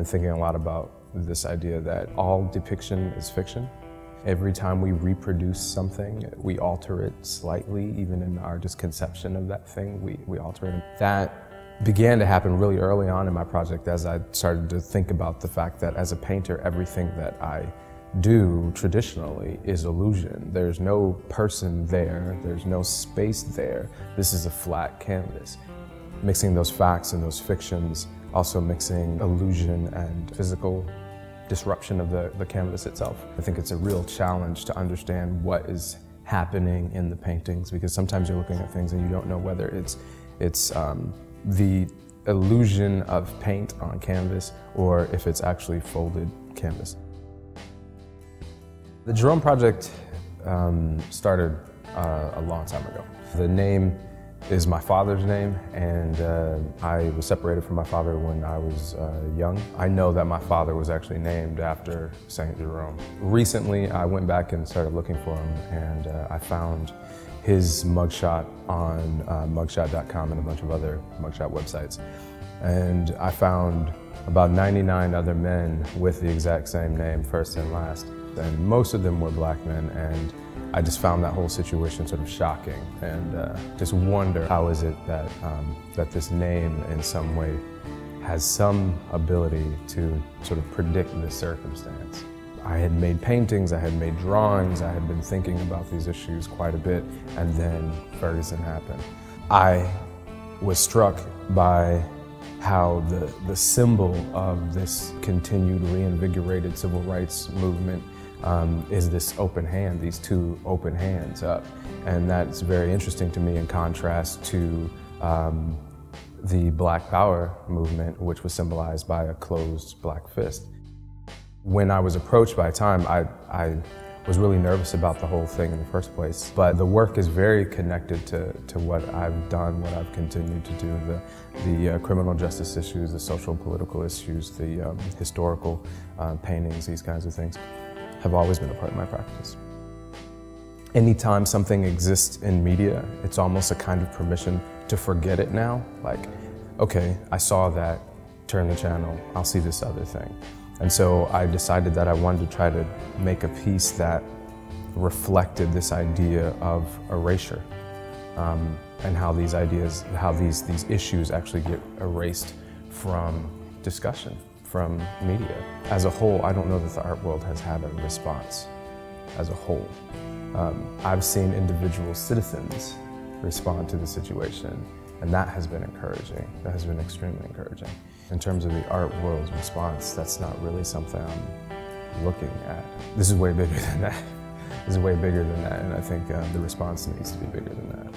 been thinking a lot about this idea that all depiction is fiction. Every time we reproduce something, we alter it slightly, even in our just conception of that thing, we, we alter it. That began to happen really early on in my project as I started to think about the fact that as a painter, everything that I do traditionally is illusion. There's no person there, there's no space there. This is a flat canvas. Mixing those facts and those fictions, also mixing illusion and physical disruption of the, the canvas itself. I think it's a real challenge to understand what is happening in the paintings because sometimes you're looking at things and you don't know whether it's, it's um, the illusion of paint on canvas or if it's actually folded canvas. The Jerome Project um, started uh, a long time ago. The name is my father's name, and uh, I was separated from my father when I was uh, young. I know that my father was actually named after St. Jerome. Recently, I went back and started looking for him, and uh, I found his mugshot on uh, mugshot.com and a bunch of other mugshot websites. And I found about 99 other men with the exact same name, first and last. And most of them were black men, and I just found that whole situation sort of shocking and uh, just wonder how is it that, um, that this name in some way has some ability to sort of predict this circumstance. I had made paintings, I had made drawings, I had been thinking about these issues quite a bit, and then Ferguson happened. I was struck by how the, the symbol of this continued reinvigorated civil rights movement um, is this open hand, these two open hands up. And that's very interesting to me in contrast to um, the Black Power movement, which was symbolized by a closed black fist. When I was approached by Time, I, I was really nervous about the whole thing in the first place. But the work is very connected to, to what I've done, what I've continued to do, the, the uh, criminal justice issues, the social political issues, the um, historical uh, paintings, these kinds of things have always been a part of my practice. Anytime something exists in media, it's almost a kind of permission to forget it now. Like, okay, I saw that, turn the channel, I'll see this other thing. And so I decided that I wanted to try to make a piece that reflected this idea of erasure um, and how these ideas, how these, these issues actually get erased from discussion from media. As a whole, I don't know that the art world has had a response as a whole. Um, I've seen individual citizens respond to the situation, and that has been encouraging. That has been extremely encouraging. In terms of the art world's response, that's not really something I'm looking at. This is way bigger than that. This is way bigger than that, and I think uh, the response needs to be bigger than that.